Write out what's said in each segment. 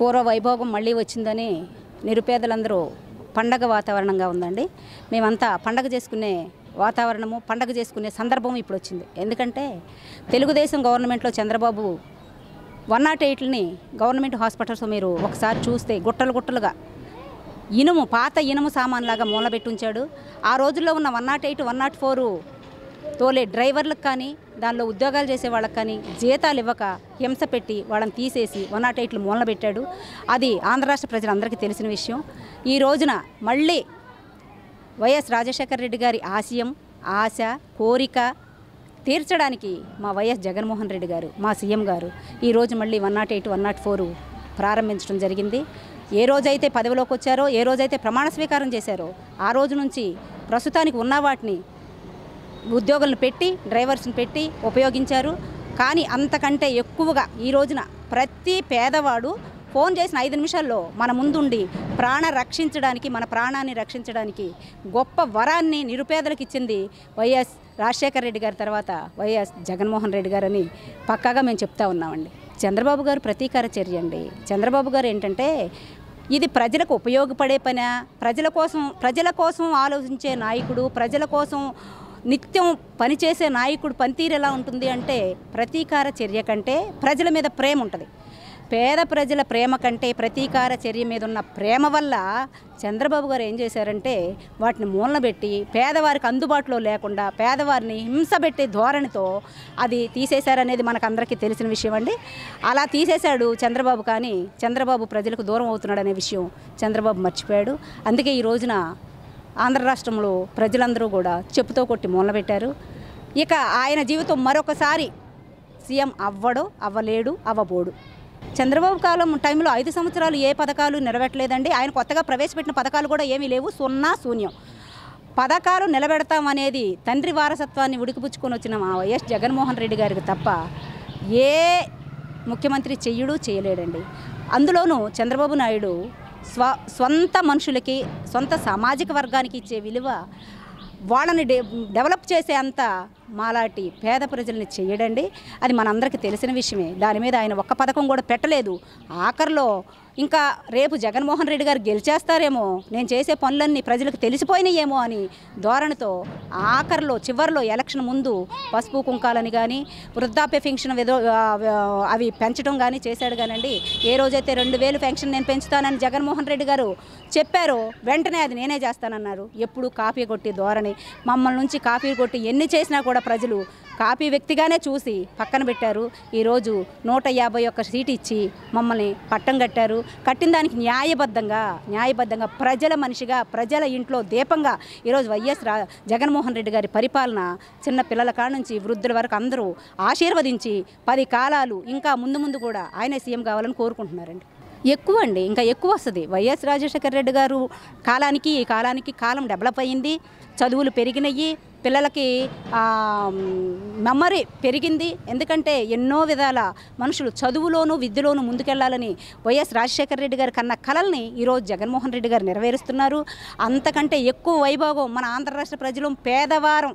పూర్వ వైభోగం మళ్ళీ వచ్చిందని నిరుపేదలందరూ పండగ వాతావరణంగా ఉందండి. మేమంతా పండగ చేసుకునే వాతావరణము పండగ చేసుకునే సందర్భం ఇప్పుడు వచ్చింది. ఎందుకంటే తెలుగుదేశం గవర్నమెంట్లో చంద్రబాబు వన్ నాట్ ఎయిట్ని గవర్నమెంట్ హాస్పిటల్స్ మీరు ఒకసారి చూస్తే గుట్టలు గుట్టలుగా ఇనుము పాత ఇనుము సామాన్లాగా మూలబెట్టి ఉంచాడు. ఆ రోజుల్లో ఉన్న one nought eight one nought four తోలే డ్రైవర్లకు కానీ దానిలో ఉద్యోగాలు చేసే వాళ్ళకి కానీ జీతాలు ఇవ్వక హింస పెట్టి వాళ్ళని తీసేసి వన్ నాట్ ఎయిట్లు మూలన పెట్టాడు అది ఆంధ్ర రాష్ట్ర ప్రజలందరికీ తెలిసిన విషయం. ఈ రోజున మళ్ళీ వైఎస్ రాజశేఖర రెడ్డి గారి ఆశయం ఆశ కోరిక తీర్చడానికి మా వైఎస్ జగన్మోహన్ రెడ్డి గారు మా సీఎం గారు ఈరోజు మళ్ళీ one nought eight one nought four ప్రారంభించడం జరిగింది. ఏ రోజైతే పదవిలోకి వచ్చారో ఏ రోజైతే ప్రమాణ స్వీకారం చేశారో ఆ రోజు నుంచి ప్రస్తుతానికి ఉన్న వాటిని ఉద్యోగులను పెట్టి డ్రైవర్స్ని పెట్టి ఉపయోగించారు. కానీ అంతకంటే ఎక్కువగా ఈ రోజున ప్రతి పేదవాడు ఫోన్ చేసిన ఐదు నిమిషాల్లో మన ముందుండి ప్రాణ రక్షించడానికి మన ప్రాణాన్ని రక్షించడానికి గొప్ప వరాన్ని నిరుపేదలకు ఇచ్చింది వైఎస్ రాజశేఖర రెడ్డి గారి తర్వాత వైఎస్ జగన్మోహన్ రెడ్డి గారని పక్కాగా మేము చెప్తా ఉన్నామండి. చంద్రబాబు గారు ప్రతీకార చర్య అండి. చంద్రబాబు గారు ఏంటంటే ఇది ప్రజలకు ఉపయోగపడే పని? ప్రజల కోసం ప్రజల కోసం ఆలోచించే నాయకుడు ప్రజల కోసం నిత్యం పనిచేసే నాయకుడు పనితీరు ఎలా ఉంటుంది అంటే ప్రతీకార చర్య కంటే ప్రజల మీద ప్రేమ ఉంటుంది. పేద ప్రజల ప్రేమ కంటే ప్రతీకార చర్య మీద ఉన్న ప్రేమ వల్ల చంద్రబాబు గారు ఏం చేశారంటే వాటిని మూలనబెట్టి పేదవారికి అందుబాటులో లేకుండా పేదవారిని హింసబెట్టే ధోరణితో అది తీసేశారనేది మనకు అందరికీ తెలిసిన విషయం అండి. అలా తీసేశాడు చంద్రబాబు కానీ చంద్రబాబు ప్రజలకు దూరం అవుతున్నాడు అనే విషయం చంద్రబాబు మర్చిపోయాడు. అందుకే ఈ రోజున ఆంధ్ర రాష్ట్రంలో ప్రజలందరూ కూడా చెప్పుతో కొట్టి మూలబెట్టారు ఇక ఆయన జీవితం మరొకసారి సీఎం అవ్వడు అవ్వలేడు అవ్వబోడు. చంద్రబాబు కాలం టైంలో ఐదు సంవత్సరాలు ఏ పథకాలు నిలబెట్టలేదండి ఆయన కొత్తగా ప్రవేశపెట్టిన పథకాలు కూడా ఏమీ లేవు. సున్నా శూన్యం. పథకాలు నిలబెడతామనేది తండ్రి వారసత్వాన్ని ఉడికిపుచ్చుకొని వచ్చిన మా వైఎస్ జగన్మోహన్ రెడ్డి గారికి తప్ప ఏ ముఖ్యమంత్రి చెయ్యడు చేయలేడండి. అందులోనూ చంద్రబాబు నాయుడు స్వ సొంత మనుషులకి సొంత సామాజిక వర్గానికి ఇచ్చే విలువ వాళ్ళని డె డెవలప్ చేసే అంత మాలాటి పేద ప్రజల్ని చేయడండి. అది మనందరికీ తెలిసిన విషయమే. దాని మీద ఆయన ఒక్క పథకం కూడా పెట్టలేదు. ఆఖరిలో ఇంకా రేపు జగన్మోహన్ రెడ్డి గారు గెలిచేస్తారేమో నేను చేసే పనులన్నీ ప్రజలకు తెలిసిపోయినాయేమో అని ధోరణితో ఆఖరిలో చివరిలో ఎలక్షన్ ముందు పసుపు కుంకాలని కానీ వృద్ధాప్య పెన్షన్ అవి పెంచడం కానీ చేశాడు కానండి. ఏ రోజైతే రెండు వేలు పెన్షన్ నేను పెంచుతానని జగన్మోహన్ రెడ్డి గారు చెప్పారో వెంటనే అది నేనే చేస్తానన్నారు. ఎప్పుడు కాపీ కొట్టి ధోరణి. మమ్మల్ని నుంచి కాపీ కొట్టి ఎన్ని చేసినా కూడా ప్రజలు కాపీ వ్యక్తిగానే చూసి పక్కన పెట్టారు. ఈరోజు నూట యాభై ఒక్క సీటు ఇచ్చి మమ్మల్ని పట్టం కట్టారు. కట్టిన దానికి న్యాయబద్ధంగా న్యాయబద్ధంగా ప్రజల మనిషిగా ప్రజల ఇంట్లో దీపంగా ఈరోజు వైఎస్ రా జగన్మోహన్ రెడ్డి గారి పరిపాలన చిన్న పిల్లల కాడ నుంచి వృద్ధుల వరకు అందరూ ఆశీర్వదించి పది కాలాలు ఇంకా ముందు ముందు కూడా ఆయనే సీఎం కావాలని కోరుకుంటున్నారండి. ఎక్కువ అండి ఇంకా ఎక్కువ వస్తుంది. వైఎస్ రాజశేఖర రెడ్డి గారు కాలానికి ఈ కాలానికి కాలం డెవలప్ అయ్యింది చదువులు పెరిగినాయి పిల్లలకి మెమరీ పెరిగింది. ఎందుకంటే ఎన్నో విధాల మనుషులు చదువులోను విద్యలోను ముందుకెళ్ళాలని వైఎస్ రాజశేఖర రెడ్డి గారి కన్న కలల్ని ఈరోజు జగన్మోహన్ రెడ్డి గారు నెరవేరుస్తున్నారు. అంతకంటే ఎక్కువ వైభోగం మన ఆంధ్ర రాష్ట్ర ప్రజలు పేదవారం.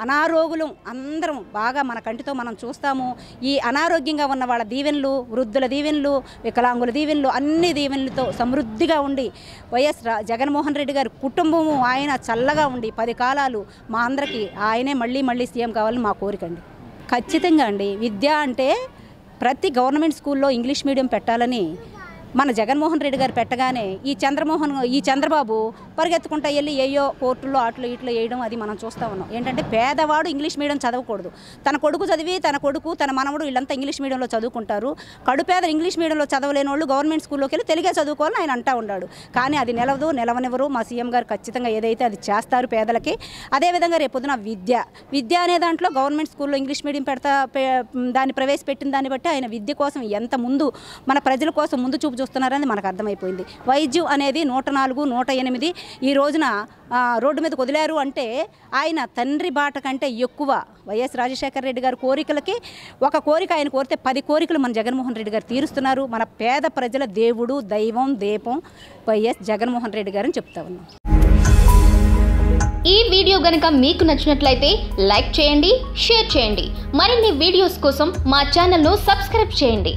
అనారోగులు అందరం బాగా మన కంటితో మనం చూస్తాము. ఈ అనారోగ్యంగా ఉన్న వాళ్ళ దీవెనలు వృద్ధుల దీవెనలు వికలాంగుల దీవెనలు అన్ని దీవెనలతో సమృద్ధిగా ఉండి వైఎస్ రా- జగన్మోహన్ రెడ్డి గారి కుటుంబము ఆయన చల్లగా ఉండి పది కాలాలు మా అందరికీ ఆయనే మళ్ళీ మళ్ళీ సీఎం కావాలని మా కోరికండి ఖచ్చితంగా అండి. విద్య అంటే ప్రతి గవర్నమెంట్ స్కూల్లో ఇంగ్లీష్ మీడియం పెట్టాలని మన జగన్మోహన్ రెడ్డి గారు పెట్టగానే ఈ చంద్రమోహన్ ఈ చంద్రబాబు పరిగెత్తుకుంటా వెళ్ళి ఏయో కోర్టుల్లో అట్లు ఇట్లు వేయడం అది మనం చూస్తూ ఉన్నాం. ఏంటంటే పేదవాడు ఇంగ్లీష్ మీడియం చదవకూడదు. తన కొడుకు చదివి తన కొడుకు తన మనవడు వీళ్ళంతా ఇంగ్లీష్ మీడియంలో చదువుకుంటారు. కడుపేదలు ఇంగ్లీష్ మీడియంలో చదవలేని వాళ్ళు గవర్నమెంట్ స్కూల్లోకి వెళ్ళి తెలుగే చదువుకోవాలని ఆయన అంటా ఉన్నాడు. కానీ అది నిలవదు నిలవనివ్వరు. మా సీఎం గారు ఖచ్చితంగా ఏదైతే అది చేస్తారు పేదలకి అదేవిధంగా రేపొద్దున విద్య. విద్య అనే దాంట్లో గవర్నమెంట్ స్కూల్లో ఇంగ్లీష్ మీడియం పెడతా దాన్ని ప్రవేశపెట్టిన దాన్ని బట్టి ఆయన విద్య కోసం ఎంత ముందు మన ప్రజల కోసం ముందు చూపు చూస్తున్నారని మనకు అర్థమైపోయింది. వైద్యం అనేది నూట నాలుగు నూట ఎనిమిది ఈ రోజున రోడ్డు మీద వదిలారు అంటే ఆయన తండ్రి బాట కంటే ఎక్కువ. వైఎస్ రాజశేఖర రెడ్డి గారి కోరికలకి ఒక కోరిక ఆయన కోరితే పది కోరికలు మన జగన్మోహన్ రెడ్డి గారు తీరుస్తున్నారు. మన పేద ప్రజల దేవుడు దైవం దీపం వైఎస్ జగన్మోహన్ రెడ్డి గారని చెప్తా ఉన్నాం. ఈ వీడియో గనక మీకు నచ్చినట్లయితే లైక్ చేయండి షేర్ చేయండి. మరిన్ని వీడియోస్ కోసం మా ఛానల్ను సబ్స్క్రైబ్ చేయండి.